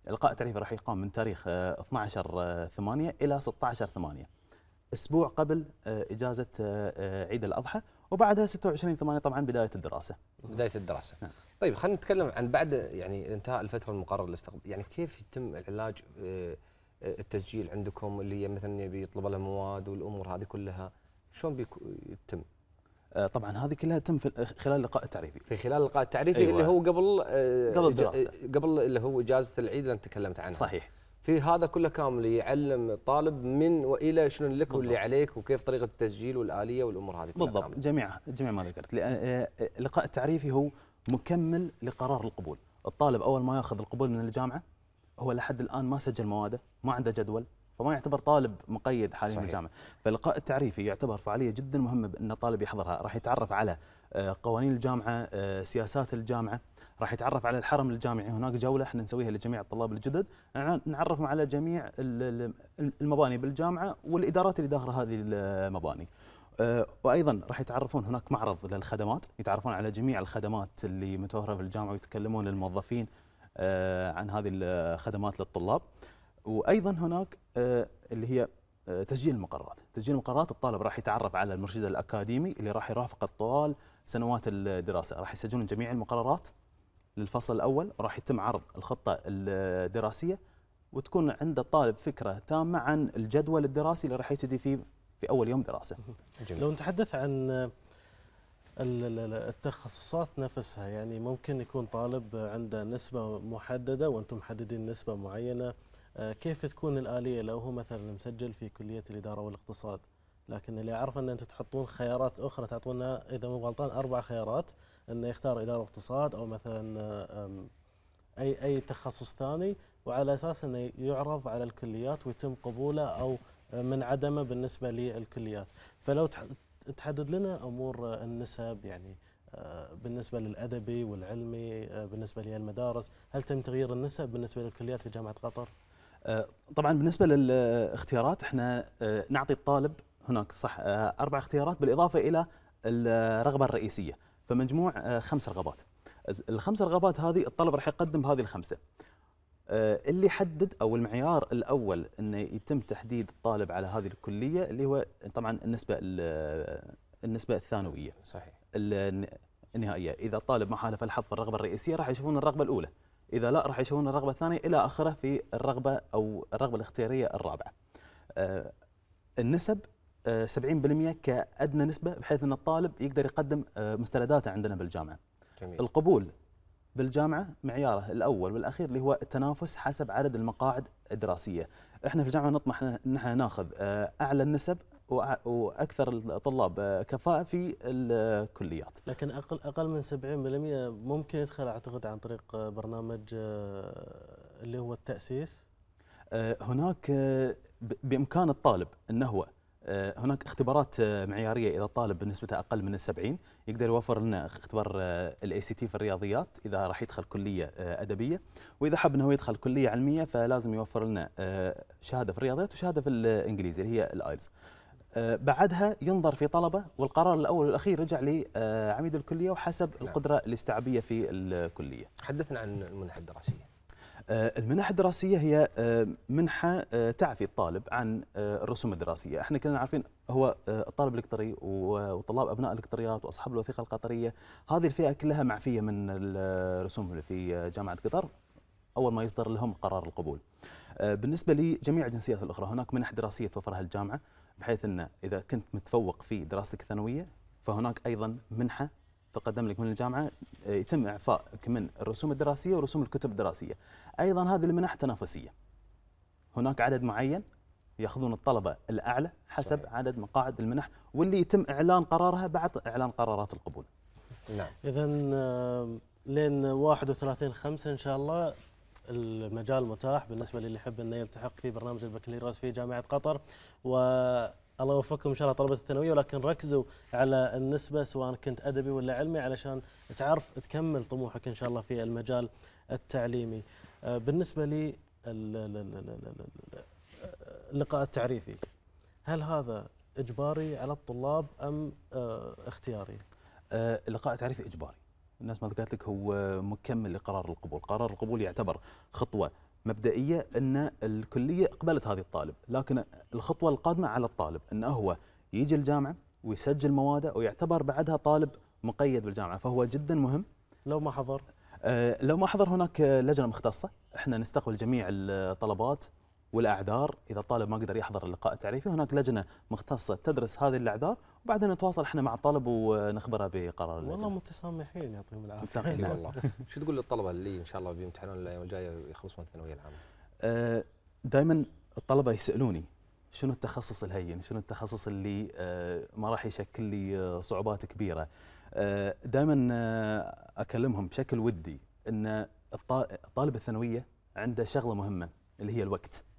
اللقاء التعريفي راح يقام من تاريخ 12 8 إلى 16 8 أسبوع قبل آه، إجازة عيد الأضحى. وبعدها 26 8 طبعا بداية الدراسة. بداية الدراسة. نعم. طيب خلينا نتكلم عن بعد يعني انتهاء الفترة المقررة للاستقبال. يعني كيف يتم العلاج التسجيل عندكم اللي مثلا يبي يطلب له مواد والأمور هذه كلها؟ شلون يتم؟ آه، طبعا هذه كلها تتم في خلال اللقاء التعريفي. في خلال اللقاء التعريفي أيوة. اللي هو قبل آه، قبل الدراسة. قبل اللي هو إجازة العيد اللي أنت تكلمت عنها. صحيح. في هذا كله كامل يعلم الطالب من وإلى شنو لك واللي عليك وكيف طريقة التسجيل والآلية والأمور هذه كلها بالضبط. جميع جميع ما ذكرت. آه، اللقاء التعريفي هو مكمل لقرار القبول. الطالب أول ما ياخذ القبول من الجامعة هو لحد الآن ما سجل مواده ما عنده جدول فما يعتبر طالب مقيد حاليا بالجامعة فاللقاء التعريفي يعتبر فعالية جدا مهمة ان الطالب يحضرها. راح يتعرف على آه، قوانين الجامعة آه، سياسات الجامعة راح يتعرف على الحرم الجامعي. هناك جولة إحنا نسويها لجميع الطلاب الجدد. نعرفهم على جميع المباني بالجامعة والإدارات اللي داخل هذه المباني. آه، وأيضا راح يتعرفون هناك معرض للخدمات. يتعرفون على جميع الخدمات اللي متوفرة في الجامعة ويتكلمون للموظفين عن هذه الخدمات للطلاب. وأيضا هناك آه، اللي هي آه، تسجيل المقررات. تسجيل المقررات الطالب راح يتعرف على المرشد الأكاديمي اللي راح يرافقه طوال سنوات الدراسة. راح يسجلون جميع المقررات للفصل الأول راح يتم عرض الخطة الدراسية وتكون عند الطالب فكرة تامة عن الجدول الدراسي اللي راح يبتدي فيه في أول يوم دراسة. جميل. لو نتحدث عن التخصصات نفسها يعني ممكن يكون طالب عنده نسبة محددة وأنتم محددين نسبة معينة كيف تكون الآلية لو هو مثلا مسجل في كلية الإدارة والاقتصاد؟ لكن اللي أعرف أن أنتم تحطون خيارات أخرى تعطونا إذا مو غلطان أربع خيارات أنه يختار إدارة واقتصاد أو مثلا أي أي تخصص ثاني وعلى أساس أنه يعرض على الكليات ويتم قبوله أو من عدمه بالنسبة للكليات. فلو تحدد لنا أمور النسب يعني آه، بالنسبة للأدبي والعلمي آه، بالنسبة للمدارس هل تم تغيير النسب بالنسبة للكليات في جامعة قطر؟ آه، طبعا بالنسبة للاختيارات إحنا نعطي الطالب هناك صح أربع اختيارات بالإضافة إلى الرغبة الرئيسية. فمجموع خمس رغبات. الخمس رغبات هذه الطالب راح يقدم بهذه الخمسة. آه، اللي حدد أو المعيار الأول انه يتم تحديد الطالب على هذه الكلية اللي هو طبعا النسبة النسبة الثانوية. صحيح. النهائية. إذا الطالب ما حالف الحظ في الرغبة الرئيسية راح يشوفون الرغبة الأولى. إذا لا راح يشوفون الرغبة الثانية إلى آخره في الرغبة أو الرغبة الاختيارية الرابعة. آه، النسب 70% آه، كأدنى نسبة بحيث إن الطالب يقدر يقدم مستنداته عندنا بالجامعة. جميل. القبول بالجامعة معياره الأول والأخير اللي هو التنافس حسب عدد المقاعد الدراسية. إحنا في الجامعة نطمح إن إحنا ناخذ آه، أعلى النسب وأكثر الطلاب آه، كفاءة في الكليات. لكن أقل أقل من 70% ممكن يدخل أعتقد عن طريق آه، برنامج آه، اللي هو التأسيس؟ هناك بإمكان الطالب انه هو هناك اختبارات معيارية إذا الطالب نسبته أقل من السبعين يقدر يوفر لنا اختبار ال ACT في الرياضيات إذا راح يدخل كلية أدبية. وإذا حب انه يدخل كلية علمية فلازم يوفر لنا شهادة في الرياضيات وشهادة في الإنجليزي اللي هي ال IELTS بعدها ينظر في طلبه والقرار الأول والأخير رجع لعميد الكلية وحسب نعم. القدرة الاستيعابية في الكلية. حدثنا عن المنحة الدراسية. آه، المنح الدراسية هي آه، منحة آه، تعفي الطالب عن آه، الرسوم الدراسية. إحنا كلنا عارفين هو آه، الطالب القطري وطلاب أبناء القطريات وأصحاب الوثيقة القطرية. هذه الفئة كلها معفية من الرسوم في آه، جامعة قطر. أول ما يصدر لهم قرار القبول. آه، بالنسبة لجميع الجنسيات الأخرى هناك منح دراسية توفرها الجامعة. بحيث أن إذا كنت متفوق في دراستك الثانوية فهناك أيضا منحة تقدم لك من الجامعة آه، يتم إعفائك من الرسوم الدراسية ورسوم الكتب الدراسية. أيضا هذه المنح تنافسية. هناك عدد معين يأخذون الطلبة الأعلى حسب صحيح. عدد مقاعد المنح واللي يتم إعلان قرارها بعد إعلان قرارات القبول. نعم. اذا آه، لين 31 5 إن شاء الله المجال متاح بالنسبة للي يحب إنه يلتحق في برنامج البكالوريوس في جامعة قطر والله يوفقكم إن شاء الله طلبة الثانوية ولكن ركزوا على النسبة سواء كنت أدبي ولا علمي علشان تعرف تكمل طموحك إن شاء الله في المجال التعليمي. آه، بالنسبة لي ال- ال- ال- ال- ال- ال- اللقاء التعريفي هل هذا إجباري على الطلاب أم آه، اختياري؟ آه، اللقاء التعريفي إجباري الناس ما ذكرت لك هو مكمل لقرار القبول. قرار القبول يعتبر خطوة مبدئية أن الكلية اقبلت هذه الطالب لكن الخطوة القادمة على الطالب انه هو يجي الجامعة ويسجل موادة ويعتبر بعدها طالب مقيد بالجامعة فهو جدا مهم. لو ما حضر؟ آه، لو ما حضر هناك لجنة مختصة. إحنا نستقبل جميع الطلبات والأعذار إذا الطالب ما قدر يحضر اللقاء التعريفي هناك لجنة مختصة تدرس هذه الأعذار وبعدين نتواصل إحنا مع الطالب ونخبره بقرار والله اللجنه متسامحين يعطيهم العافية. متسامحين. إي نعم. والله. شو تقول للطلبة اللي إن شاء الله بيمتحنون الأيام الجاية يخلصون الثانوية العامة؟ دائما الطلبة يسألوني شنو التخصص الهين؟ شنو التخصص اللي آه، ما راح يشكل لي آه، صعوبات كبيرة؟ دائما أكلمهم بشكل ودي إن الط- الطالب الثانوية عنده شغلة مهمة اللي هي الوقت. آه،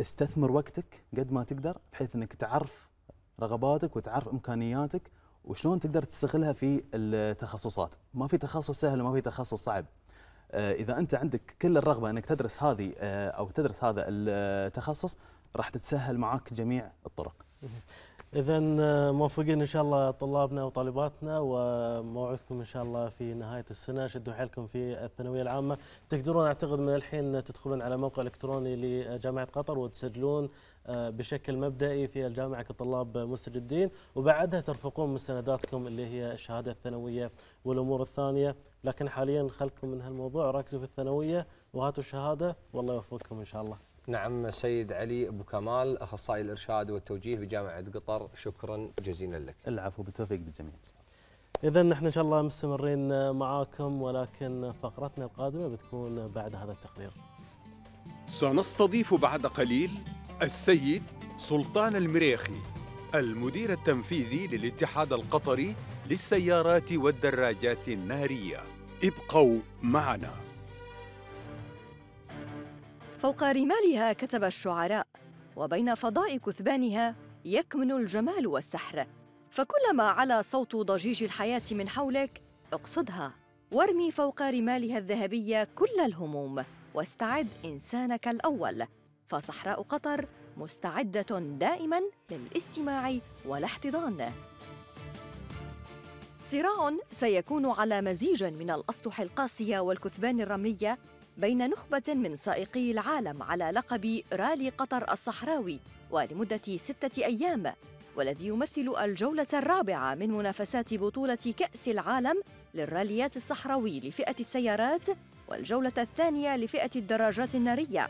استثمر وقتك قد ما تقدر بحيث إنك تعرف رغباتك وتعرف إمكانياتك وشلون تقدر تستغلها في التخصصات. ما في تخصص سهل وما في تخصص صعب. آه، إذا أنت عندك كل الرغبة إنك تدرس هذه آه، أو تدرس هذا التخصص راح تتسهل معك جميع الطرق. اذا موفقين إن شاء الله طلابنا وطالباتنا وموعدكم إن شاء الله في نهاية السنة. شدوا حيلكم في الثانوية العامة. تقدرون أعتقد من الحين تدخلون على موقع إلكتروني لجامعة قطر وتسجلون آه، بشكل مبدئي في الجامعة كطلاب مستجدين. وبعدها ترفقون مستنداتكم اللي هي الشهادة الثانوية والأمور الثانية. لكن حاليا خلكم من هالموضوع ركزوا في الثانوية وهاتوا الشهادة والله يوفقكم إن شاء الله. نعم السيد علي أبو كمال أخصائي الإرشاد والتوجيه بجامعة قطر شكرا جزيلا لك. العفو بالتوفيق للجميع. إذا نحن إن شاء الله مستمرين معاكم ولكن فقرتنا القادمة بتكون بعد هذا التقرير. سنستضيف بعد قليل السيد سلطان المريخي المدير التنفيذي للاتحاد القطري للسيارات والدراجات النارية ابقوا معنا. فوق رمالها كتب الشعراء وبين فضاء كثبانها يكمن الجمال والسحر. فكلما علا صوت ضجيج الحياة من حولك اقصدها. وارمي فوق رمالها الذهبية كل الهموم واستعد إنسانك الأول. فصحراء قطر مستعدة دائما للاستماع والاحتضان صراع سيكون على مزيج من الأسطح القاسية والكثبان الرملية بين نخبة من سائقي العالم على لقب رالي قطر الصحراوي ولمدة ستة أيام والذي يمثل الجولة الرابعة من منافسات بطولة كأس العالم للراليات الصحراوي لفئة السيارات والجولة الثانية لفئة الدراجات النارية.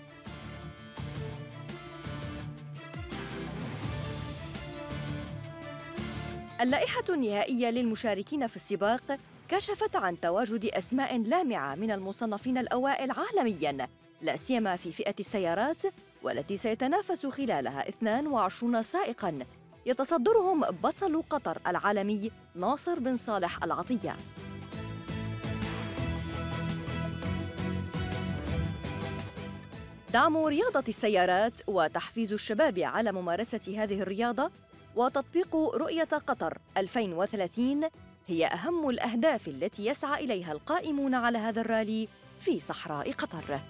اللائحة النهائية للمشاركين في السباق كشفت عن تواجد أسماء لامعة من المصنفين الأوائل عالمياً لا سيما في فئة السيارات والتي سيتنافس خلالها 22 سائقاً. يتصدرهم بطل قطر العالمي ناصر بن صالح العطية. دعم رياضة السيارات وتحفيز الشباب على ممارسة هذه الرياضة وتطبيق رؤية قطر 2030 هي أهم الأهداف التي يسعى إليها القائمون على هذا الرالي في صحراء قطر.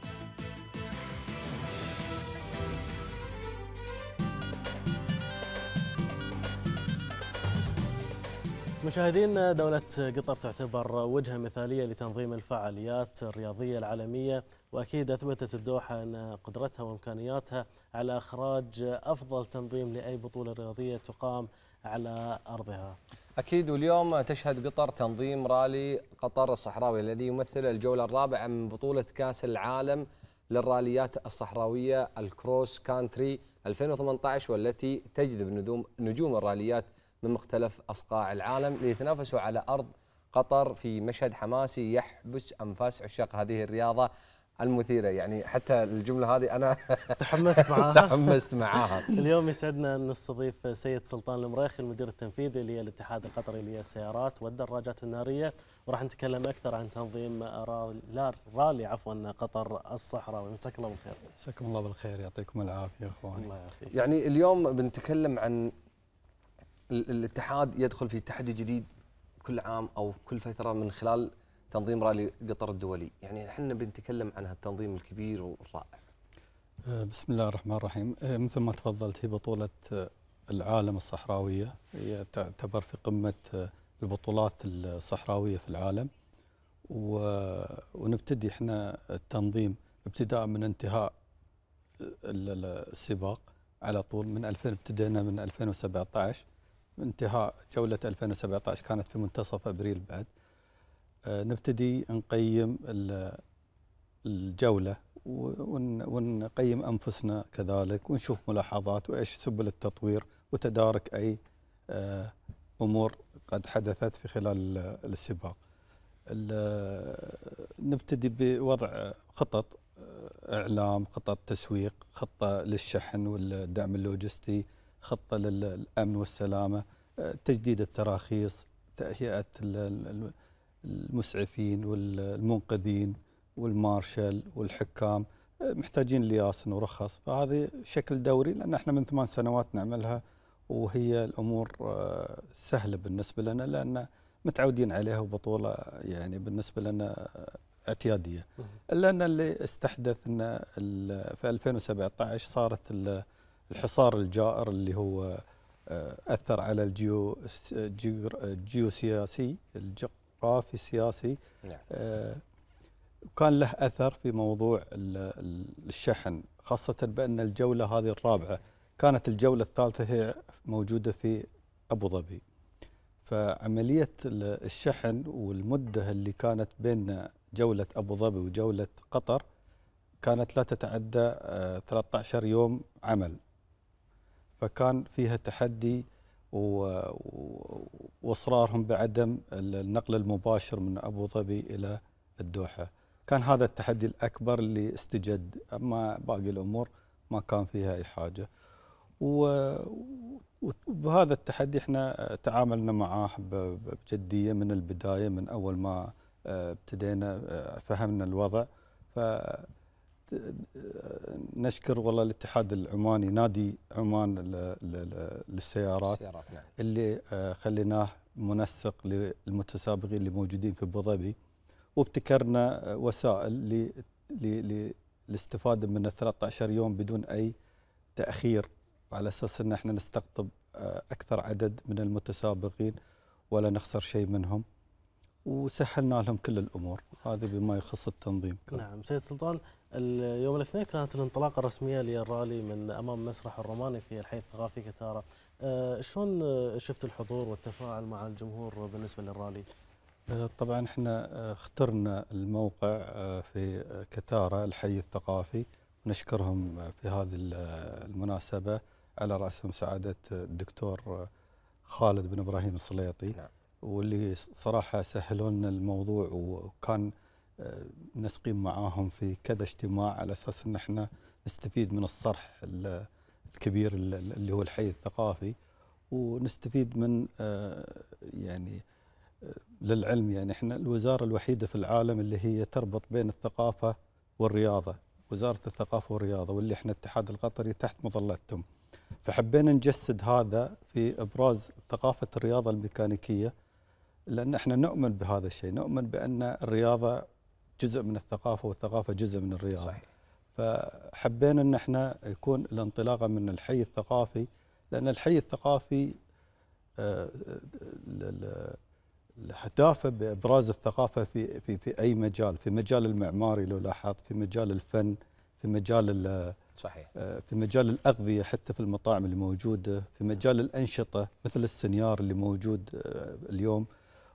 مشاهدين دولة قطر تعتبر وجهة مثالية لتنظيم الفعاليات الرياضية العالمية وأكيد أثبتت الدوحة أن قدرتها وإمكانياتها على إخراج أفضل تنظيم لأي بطولة رياضية تقام على أرضها أكيد واليوم تشهد قطر تنظيم رالي قطر الصحراوي الذي يمثل الجولة الرابعة من بطولة كأس العالم للراليات الصحراوية الكروس كانتري 2018 والتي تجذب نجوم الراليات من مختلف أصقاع العالم ليتنافسوا على أرض قطر في مشهد حماسي يحبس أنفاس عشاق هذه الرياضة المثيرة يعني حتى الجملة هذه أنا تحمست معاها؟ تحمست معاها. اليوم يسعدنا أن نستضيف سيد سلطان المريخي المدير التنفيذي للاتحاد القطري للسيارات والدراجات النارية. وراح نتكلم أكثر عن تنظيم لا رالي عفوا قطر الصحراء. مساك الله بالخير. مساكم الله بالخير يعطيكم العافية أخواني. الله يعافيك. يعني اليوم بنتكلم عن الاتحاد يدخل في تحدي جديد كل عام أو كل فترة من خلال تنظيم رالي قطر الدولي، يعني إحنا بنتكلم عن هالتنظيم الكبير والرائع. أه، بسم الله الرحمن الرحيم، أه، مثل ما تفضلت هي بطولة أه، العالم الصحراوية. هي تعتبر في قمة البطولات الصحراوية في العالم. ونبتدي إحنا التنظيم ابتداء من انتهاء السباق على طول من 2000 ابتدينا من 2017 انتهاء جولة 2017 كانت في منتصف أبريل بعد. نبتدي نقيم الجولة ونقيم أنفسنا كذلك ونشوف ملاحظات وإيش سبل التطوير وتدارك أي آه، أمور قد حدثت في خلال السباق. نبتدي بوضع خطط آه، إعلام خطط تسويق خطة للشحن والدعم اللوجستي خطة للأمن والسلامة آه، تجديد التراخيص تهيئة المسعفين والمنقذين والمارشال والحكام آه، محتاجين لياسن ورخص. فهذه شكل دوري لأن إحنا من ثمان سنوات نعملها وهي الأمور آه، سهلة بالنسبة لنا لأن متعودين عليها وبطولة يعني بالنسبة لنا اعتيادية. إلا أن اللي استحدث أن في 2017 صارت الحصار الجائر اللي هو آه، أثر على الجيو الجيوسياسي الجغرافي السياسي نعم. آه، كان له أثر في موضوع الشحن خاصة بأن الجولة هذه الرابعة كانت الجولة الثالثة هي موجودة في أبو ظبي. فعملية الشحن والمدة اللي كانت بين جولة أبو ظبي وجولة قطر كانت لا تتعدى 13 آه، يوم عمل. فكان فيها تحدي واصرارهم بعدم النقل المباشر من أبو ظبي إلى الدوحة. كان هذا التحدي الأكبر اللي استجد أما باقي الأمور ما كان فيها أي حاجة. وبهذا التحدي إحنا تعاملنا معاه بجدية من البداية من أول ما آه، ابتدينا آه، فهمنا الوضع. ف نشكر والله الاتحاد العماني نادي عمان للسيارات نعم. اللي آه، خليناه منسق للمتسابقين اللي موجودين في أبو ظبي وابتكرنا وسائل للاستفاده من ال 13 يوم بدون أي تأخير على أساس إن إحنا نستقطب آه، أكثر عدد من المتسابقين ولا نخسر شيء منهم وسهلنا لهم كل الأمور هذه بما يخص التنظيم نعم سيد سلطان اليوم الاثنين كانت الانطلاقة الرسمية للرالي من أمام مسرح الروماني في الحي الثقافي كتارة. أه شلون شفت الحضور والتفاعل مع الجمهور بالنسبة للرالي؟ أه طبعا إحنا آه، اخترنا الموقع آه، في كتارة الحي الثقافي. نشكرهم في هذه المناسبة. على رأسهم سعادة الدكتور خالد بن إبراهيم السليطي نعم. واللي صراحة سهلوا لنا الموضوع وكان آه، نسقيم معاهم في كذا اجتماع على أساس إن إحنا نستفيد من الصرح الكبير اللي هو الحي الثقافي ونستفيد من آه، يعني آه، للعلم. يعني إحنا الوزارة الوحيدة في العالم اللي هي تربط بين الثقافة والرياضة وزارة الثقافة والرياضة واللي إحنا الاتحاد القطري تحت مظلتهم. فحبينا نجسد هذا في أبراز ثقافة الرياضة الميكانيكية لأن إحنا نؤمن بهذا الشيء. نؤمن بأن الرياضة جزء من الثقافة والثقافة جزء من الرياضه صحيح. فحبينا إن إحنا يكون الانطلاقة من الحي الثقافي لأن الحي الثقافي آه، اهدافه بأبراز الثقافة في في في أي مجال في مجال المعماري لو لاحظت في مجال الفن في مجال صحيح. آه، في مجال الأغذية حتى في المطاعم اللي موجودة في مجال الأنشطة مثل السنيار اللي موجود آه، اليوم.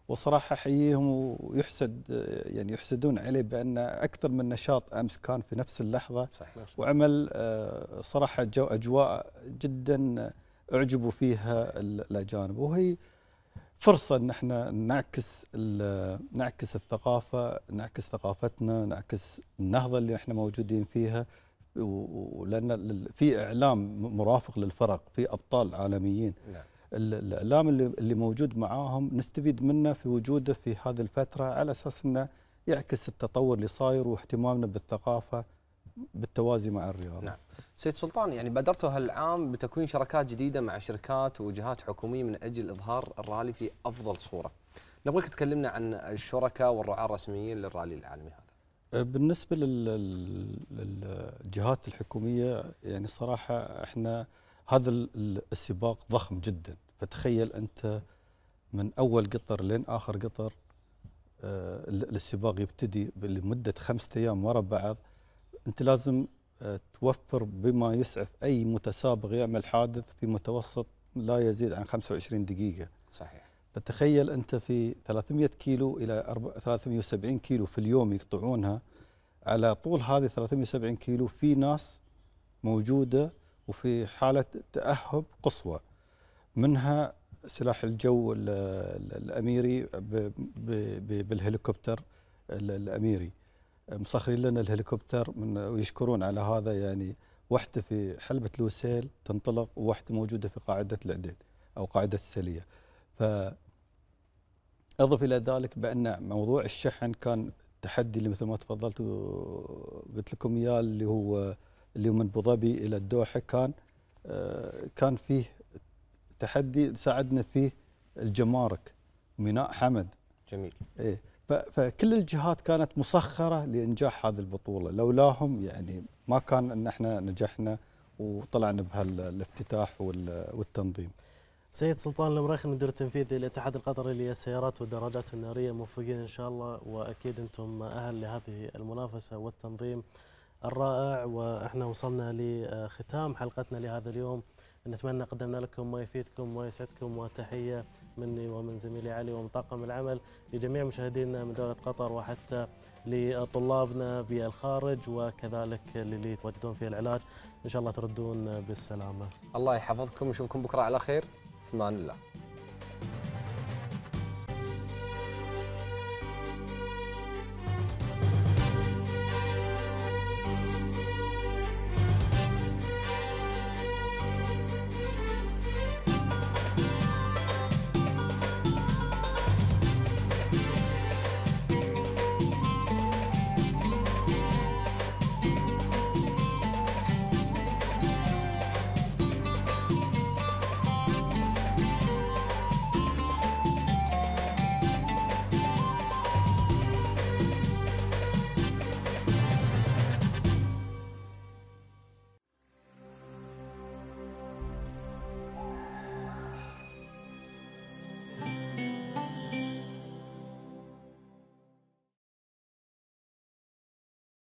وصراحة أحييهم ويحسد يعني يحسدون عليه بأن أكثر من نشاط أمس كان في نفس اللحظة صحيح. وعمل آه، صراحة جو أجواء جدا أعجبوا فيها الأجانب وهي فرصة إن إحنا نعكس نعكس الثقافة نعكس ثقافتنا نعكس النهضة اللي إحنا موجودين فيها ولان في إعلام مرافق للفرق في أبطال عالميين نعم. الإعلام اللي اللي موجود معاهم نستفيد منه في وجوده في هذه الفترة على أساس إنه يعكس التطور اللي صاير واهتمامنا بالثقافة بالتوازي مع الرياضة. نعم. سيد سلطان يعني بادرتوا هالعام بتكوين شراكات جديدة مع شركات وجهات حكومية من أجل إظهار الرالي في أفضل صورة. نبغيك تكلمنا عن الشركاء والرعاة الرسميين للرالي العالمي هذا. أه، بالنسبة للجهات الحكومية يعني صراحة إحنا هذا السباق ضخم جدا. فتخيل أنت من أول قطر لين آخر قطر آه، السباق يبتدي لمدة خمسة أيام ورا بعض. أنت لازم آه، توفر بما يسعف أي متسابق يعمل حادث في متوسط لا يزيد عن 25 دقيقة. صحيح. فتخيل أنت في 300 كيلو إلى 370 كيلو في اليوم يقطعونها. على طول هذه 370 كيلو في ناس موجودة وفي حالة تأهب قصوى. منها سلاح الجو الأميري بالهليكوبتر الأميري. مسخرين لنا الهليكوبتر من ويشكرون على هذا. يعني واحدة في حلبة لوسيل تنطلق وواحدة موجودة في قاعدة العديد أو قاعدة السلية. ف أضف إلى ذلك بأن موضوع الشحن كان تحدي اللي مثل ما تفضلت وقلت لكم إياه اللي هو اللي من أبو ظبي إلى الدوحة كان آه، كان فيه تحدي ساعدنا فيه الجمارك ميناء حمد. جميل. إيه فكل الجهات كانت مسخرة لإنجاح هذه البطولة. لولاهم يعني ما كان إن إحنا نجحنا وطلعنا بهالافتتاح والتنظيم. سيد سلطان المريخ المدير التنفيذي للاتحاد القطري للسيارات والدراجات النارية موفقين إن شاء الله وأكيد أنتم أهل لهذه المنافسة والتنظيم. الرائع وإحنا وصلنا لختام حلقتنا لهذا اليوم نتمنى قدمنا لكم ما يفيدكم ويسعدكم وتحية مني ومن زميلي علي ومن طاقم العمل لجميع مشاهدينا من دولة قطر وحتى لطلابنا بالخارج وكذلك للي يتواجدون في العلاج إن شاء الله تردون بالسلامة. الله يحفظكم ونشوفكم بكرة على خير في أمان الله.